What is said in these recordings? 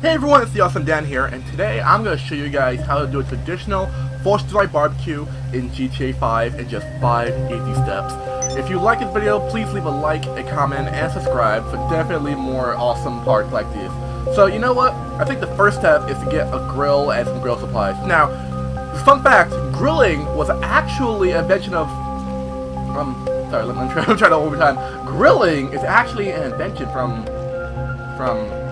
Hey everyone, it's the Awesome Dan here, and today I'm going to show you guys how to do a traditional 4th of July barbecue in GTA 5 in just 5 easy steps. If you like this video, please leave a like, a comment, and subscribe for definitely more awesome parts like these. So you know what? I think the first step is to get a grill and some grill supplies. Now, fun fact, grilling was actually an invention of... Um, sorry, let me try, I'm to over time. Grilling is actually an invention from... From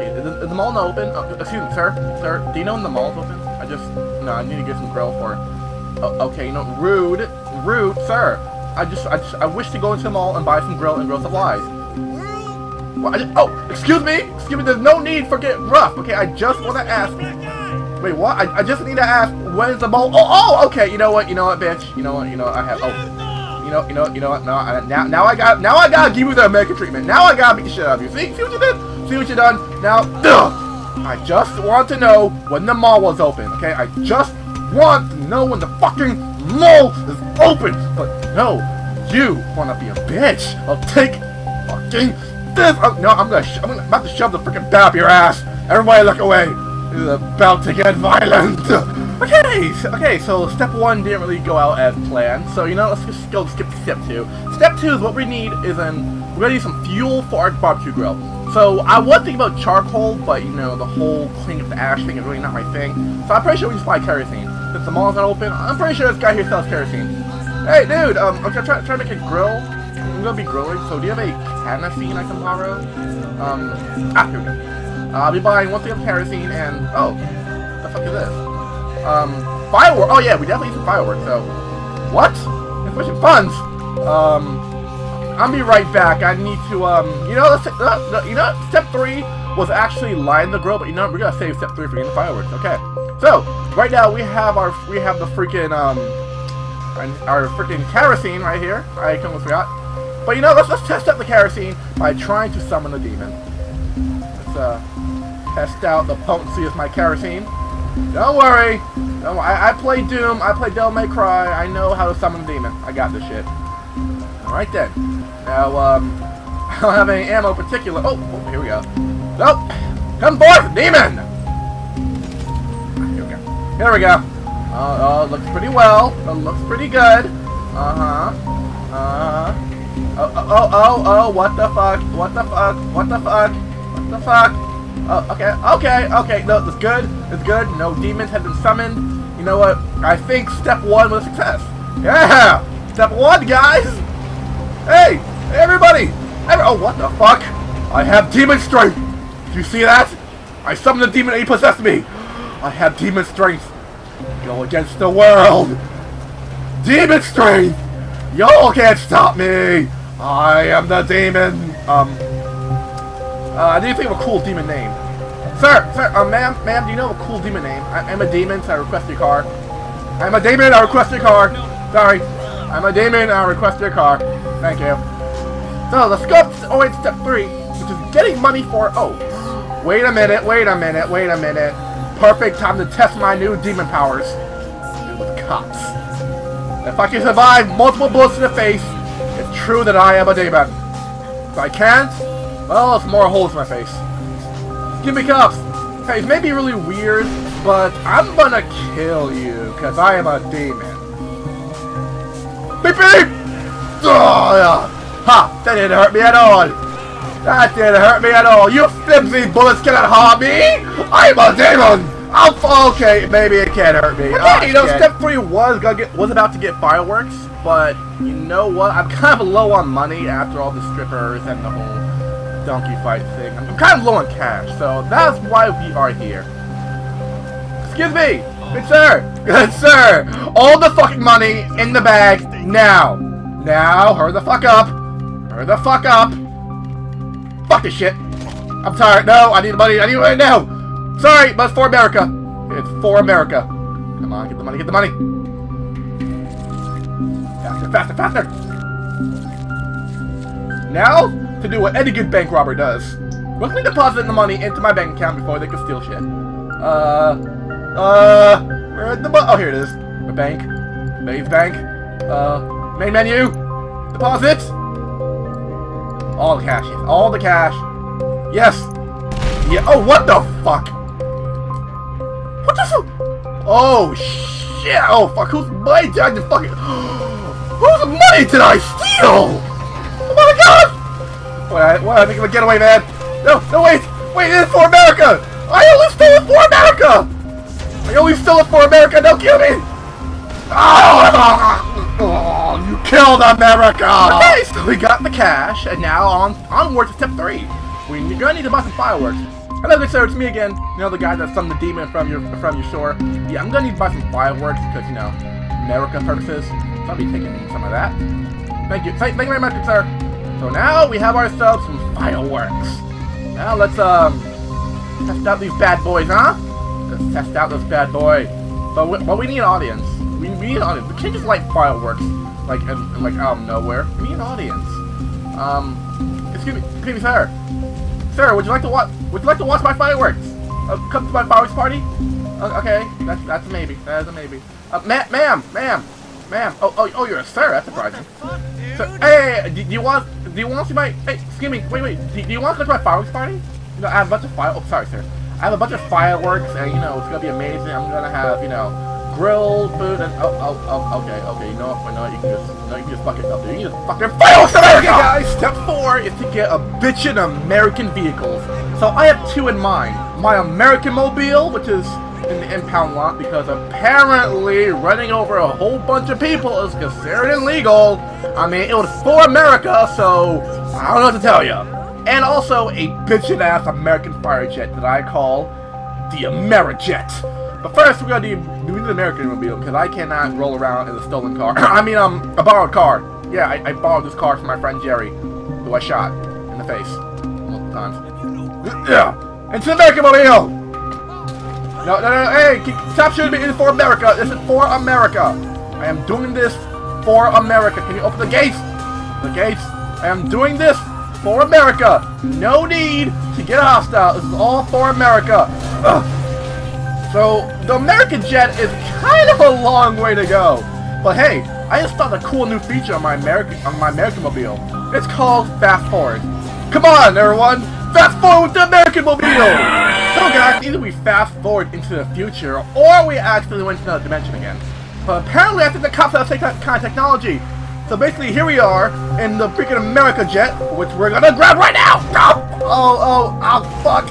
Is, the- is the mall not open? Uh, excuse me, sir. Sir, do you know when the mall's open? I just, no, I need to get some grill for. Oh, okay, no, rude, rude, sir. I just, I just, I wish to go into the mall and buy some grill and grill supplies. I just, oh, excuse me, excuse me. There's no need for getting rough. Okay, I just want to ask. Wait, what? I, I just need to ask. When is the mall? Oh, oh, okay. You know what? You know what, bitch? You know what? You know what? I have. Oh. You know, you know, you know what? No, I, now, now I got, now I gotta give you the American treatment. Now I gotta beat the shit out of you. See, see what you did? See what you done? Now, ugh, I just want to know when the mall was open. Okay, I just want to know when the fucking mall is open. But no, you wanna be a bitch? I'll take fucking this. Oh, no, I'm gonna, I'm gonna, I'm about to shove the freaking bat up your ass. Everybody, look away. This is about to get violent. Okay, okay, so step one didn't really go out as planned, so you know, let's just go skip to step two. Step two is what we need is an, we're gonna need some fuel for our barbecue grill. So I was thinking about charcoal, but you know, the whole cleaning up the ash thing is really not my thing. So I'm pretty sure we just buy kerosene. Since the mall's not open, I'm pretty sure this guy here sells kerosene. Hey dude, um, I'm gonna try, to make a grill. I'm gonna be grilling, so do you have a kerosene I can borrow? Um, ah, here we go. I'll be buying one thing of kerosene and, oh, the fuck is this? Um, firework. Oh yeah, we definitely need some fireworks. So, what? Insufficient funds. Um, I'll be right back. I need to. Um, you know, uh, you know, step three was actually line the grill, but you know, we're gonna save step three for getting the fireworks. Okay. So right now we have our we have the freaking um our, freaking kerosene right here. I almost forgot. But you know, let's let's test out the kerosene by trying to summon the demon. Let's uh test out the potency of my kerosene. Don't worry. Worry. I, I play Doom. I play Devil May Cry. I know how to summon a demon. I got this shit. Alright then. Now, um, I don't have any ammo particular. Oh, oh, here we go. Nope. Come forth, demon! Here we go. Here we go. Oh, it looks pretty well. It looks pretty good. Uh-huh. Uh-huh. Oh, oh, oh, oh, oh, what the fuck? What the fuck? What the fuck? What the fuck? Oh, okay, okay, okay. No, it's good. It's good. No demons have been summoned. You know what? I think step one was a success. Yeah! Step one, guys! Hey! Everybody! Every oh, what the fuck? I have demon strength! Do you see that? I summoned the demon and he possessed me! I have demon strength! Go against the world! Demon strength! Y'all can't stop me! I am the demon! Um, uh, I need to think of a cool demon name. Sir, sir, uh, ma'am, ma'am, do you know a cool demon name? I, I'm a demon, so I request your car. I'm a demon, I request your car. Sorry. I'm a demon, I request your car. Thank you. So, let's go oh wait, step three, which is getting money for, oh. Wait a minute, wait a minute, wait a minute. Perfect time to test my new demon powers. With cops. If I can survive multiple bullets in the face, it's true that I am a demon. If I can't, well, it's more holes in my face. Give me cops! Hey, it may be really weird, but I'm gonna kill you, because I am a demon. Beep beep! Oh, yeah. Ha! That didn't hurt me at all! That didn't hurt me at all! You flimsy bullets cannot harm me! I'm a demon! I'm okay, maybe it can't hurt me. Okay, Ah, you know, shit. step three was gonna get was about to get fireworks, but you know what? I'm kind of low on money after all the strippers and the whole donkey fight thing. I'm kind of low on cash, so that's why we are here. Excuse me! Good sir! Good sir! All the fucking money in the bag now! Now, hurry the fuck up! Hurry the fuck up! Fuck this shit! I'm tired. No, I need the money. I need it now! Sorry, but it's for America. It's for America. Come on, get the money, get the money. Faster, faster, faster! Now, to do what any good bank robber does. Quickly deposit the money into my bank account before they can steal shit. Uh, uh, where the oh here it is. The bank, Maze Bank, uh, main menu, deposit. All the cash, yes, all the cash. Yes, Yeah, oh, what the fuck? What the fuck? Oh, shit. Oh, fuck. Whose money did I just fucking... Whose money did I steal? Oh, my God. What, I think I'm gonna get away, man. No, no, wait. Wait, it is for America. I only stole it for America. I only stole it for America. Don't kill me. Oh, you killed America! Okay, so we got the cash, and now on onward to step three. We're gonna need to buy some fireworks. Hello, good sir, it's me again. You know the guy that summoned the demon from your from your shore. Yeah, I'm gonna need to buy some fireworks because you know America purposes. So I'll be taking some of that. Thank you, thank, thank you very much, good sir. So now we have ourselves some fireworks. Now let's um test out these bad boys, huh? Let's test out this bad boy. But we, but we need an audience. We, we need an audience. We can't just light fireworks like and, like out of nowhere. Need an audience. Um, excuse me, excuse me, sir. Sir, would you like to watch? Would you like to watch my fireworks? Uh, come to my fireworks party? Uh, okay, that's that's a maybe. That's a maybe. Uh, ma ma'am, ma'am, ma'am. Oh, oh, oh, you're a sir. That's surprising. Fuck, dude. So, hey, hey, do, do you want do you want to see my? Hey, excuse me. Wait, wait. Do, do you want to go to my fireworks party? You know, I have a bunch of fire. Oh, sorry, sir. I have a bunch of fireworks, and you know, it's gonna be amazing. I'm gonna have, you know, grilled food and oh, oh, oh, okay, okay. You know what? Know? You can just, know, you can just fuck yourself, dude. You can just fucking fireworks America. Okay, guys. Step four is to get a bitchin' American vehicles. So I have two in mind. My American Mobile, which is in the impound lot because apparently running over a whole bunch of people is considered illegal. I mean, it was for America, so I don't know what to tell you. And also a bitchin' ass American fire jet that I call the Amerijet. But first, we're gonna need, we need the American mobile because I cannot roll around in a stolen car. I mean, um, a borrowed car. Yeah, I, I borrowed this car from my friend Jerry, who I shot in the face multiple times. Yeah, into the American mobile. No, no, no, hey, stop shooting me. Is for America. This is for America. I am doing this for America. Can you open the gates? The gates. I am doing this for America. No need to get hostile. This is all for America. Ugh. So, the American Jet is kind of a long way to go. But hey, I just thought a cool new feature on my American on my American Mobile. It's called Fast Forward. Come on, everyone! Fast forward with the American Mobile! So guys, either we fast forward into the future, or we actually went to another dimension again. But apparently I think the cops have that kind of technology. So basically here we are, in the freaking America Jet, which we're gonna grab right now! Oh, oh, oh, oh fuck!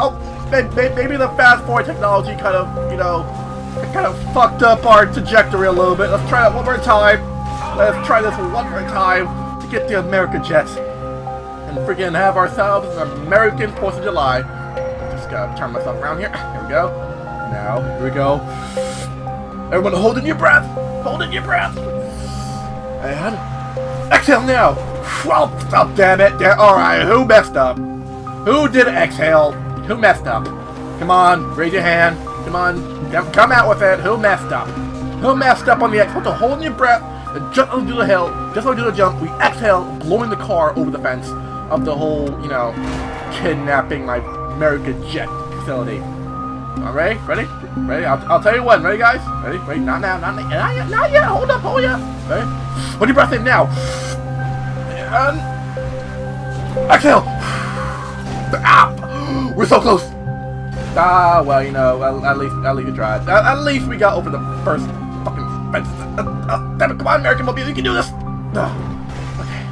Oh, maybe the fast forward technology kind of, you know, kind of fucked up our trajectory a little bit. Let's try that one more time. Let's try this one more time to get the America Jets. and freaking have ourselves an American 4th of July. Just gotta turn myself around here. Here we go. Now, here we go. Everyone holding your breath. Holding your breath. And exhale now. Oh, oh damn it. Alright, who messed up? Who did exhale? Who messed up? Come on, raise your hand. Come on, come, out with it. Who messed up? Who messed up on the exhale? So holding your breath and jump onto the hill. Just like do the jump, we exhale, blowing the car over the fence of the whole, you know, kidnapping my American jet facility. Alright, ready? Ready? I'll, I'll tell you when. Ready, guys? Ready? Ready? Not now, not, not, not yet, not yet. Hold up, hold up. Ready? Hold your breath in now. And exhale. Ah, we're so close. Ah, well, you know, at, at least, at least we tried. At, at least we got over the first fucking fence. Uh, uh, damn it, come on, American Mobile, you can do this. Ah, okay,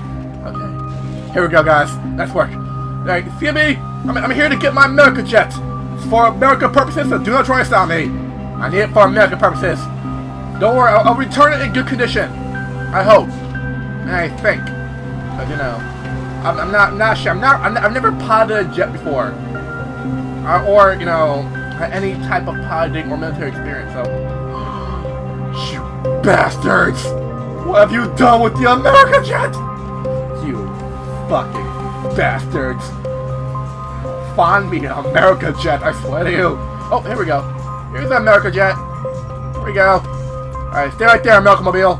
okay. Here we go, guys. Nice work. Alright, see me? I'm, I'm here to get my America jet. It's for American purposes, so do not try to stop me. I need it for American purposes. Don't worry, I'll, I'll return it in good condition. I hope. And I think. But, you know, I'm, I'm not, not sure. I'm not, I'm, I've never piloted a jet before. Uh, or, you know, any type of piloting or military experience, so... You bastards! What have you done with the America jet? You fucking bastards. Find me an America jet, I swear to you. Oh, here we go. Here's the America jet. Here we go. Alright, stay right there, America Mobile.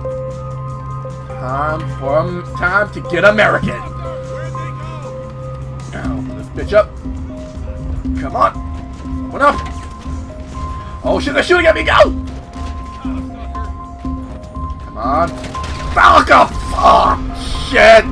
Time for time to get American. Now, this bitch up. Come on. One up. Oh shit, they're shooting at me. Go! Come on. Falcon! Oh, shit!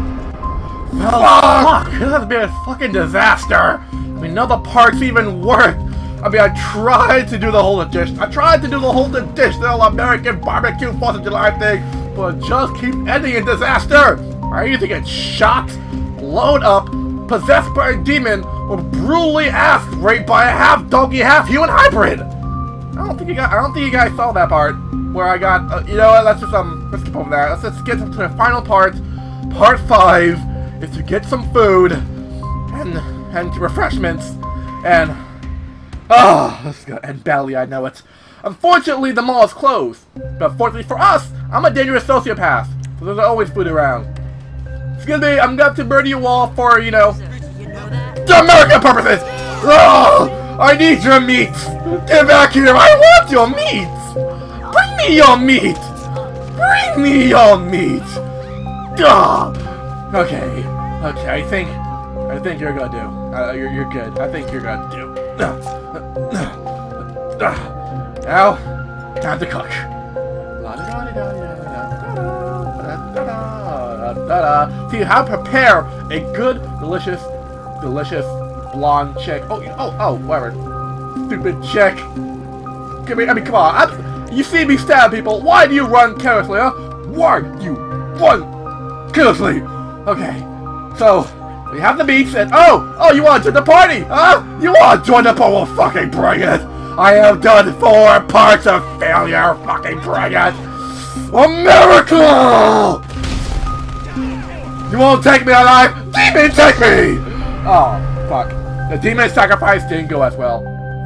Fuck! This has been a fucking disaster. I mean, of the parts even work. I mean, I tried to do the whole dish. I tried to do the whole traditional American barbecue 4th of July thing, but just keep ending in disaster. I either get shot, blown up, possessed by a demon, brutally ass raped by a half donkey, half human hybrid. I don't think you got. I don't think you guys saw that part where I got. Uh, you know what? Let's just um. Let's skip over that. Let's just get to the final part. Part five is to get some food and and refreshments and oh. Oh, go. And badly, I know it. Unfortunately, the mall is closed. But fortunately for us, I'm a dangerous sociopath. So there's always food around. Excuse me, I'm going to murder you all for, you know, American purposes! Oh, I need your meat! Get back here! I want your meat! Bring me your meat! Bring me your meat! Ugh. Okay, okay, I think, I think you're gonna do. Uh, you're, you're good. I think you're gonna do. Now, time to cook. See how to prepare a good, delicious delicious blonde chick. Oh, oh, oh, whatever. Stupid chick. Give me, I mean, come on. I'm, you see me stab people. Why do you run carelessly, huh? Why you run carelessly? Okay, so we have the beats and oh, oh, you want to join the party, huh? You want to join the party? Well, fucking bring it. I have done four parts of failure. Fucking bring it. A miracle! You won't take me alive? Demon, take me! Oh, fuck. The demon sacrifice didn't go as well.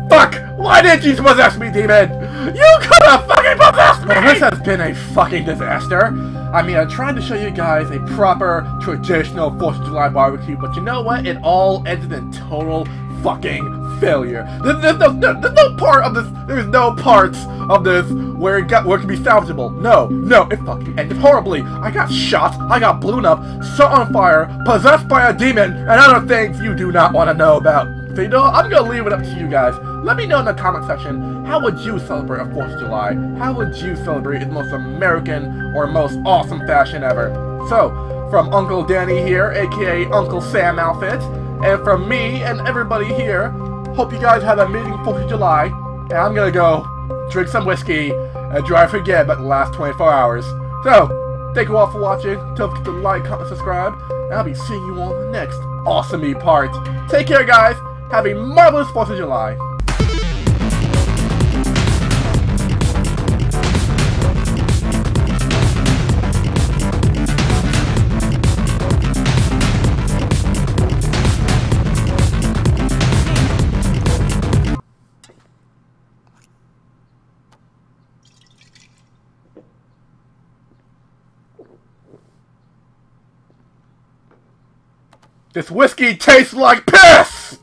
Fuck! Why did you possess me, demon? You could have fucking possessed me! Well, this has been a fucking disaster. I mean, I'm trying to show you guys a proper, traditional 4th of July barbecue, but you know what? It all ended in total fucking failure. There's, there's, no, there's no part of this, there's no parts of this where it got where it can be salvageable. No, no, it fucking ended horribly. I got shot, I got blown up, set on fire, possessed by a demon, and other things you do not want to know about. So you know, I'm gonna leave it up to you guys. Let me know in the comment section, how would you celebrate a 4th of July? How would you celebrate the most American or most awesome fashion ever? So, from Uncle Danny here, aka Uncle Sam Outfit, and from me and everybody here, hope you guys had a amazing 4th of July, and I'm gonna go drink some whiskey, and drive again about the last 24 hours. So, thank you all for watching. Don't forget to like, comment, subscribe, and I'll be seeing you on the next awesome E part. Take care, guys. Have a marvelous 4th of July. This whiskey tastes like piss!